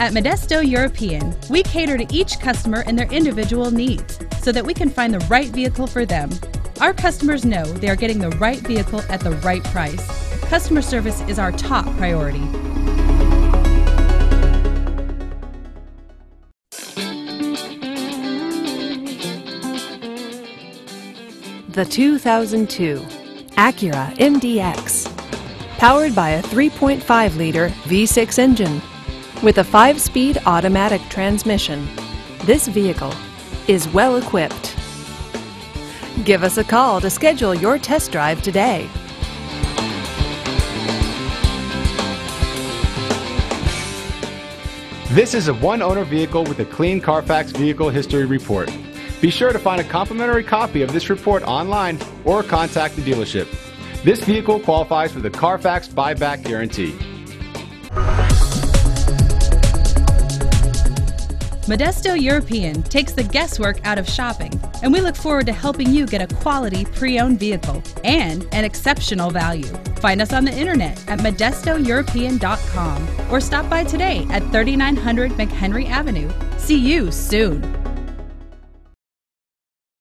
At Modesto European, we cater to each customer and their individual needs so that we can find the right vehicle for them. Our customers know they are getting the right vehicle at the right price. Customer service is our top priority. The 2002 Acura MDX. Powered by a 3.5 liter V6 engine with a 5 speed automatic transmission, this vehicle is well equipped. Give us a call to schedule your test drive today. This is a one-owner vehicle with a clean Carfax Vehicle History Report. Be sure to find a complimentary copy of this report online or contact the dealership. This vehicle qualifies for the Carfax buyback guarantee. Modesto European takes the guesswork out of shopping, and we look forward to helping you get a quality pre owned vehicle and an exceptional value. Find us on the internet at modestoeuropean.com or stop by today at 3900 McHenry Avenue. See you soon.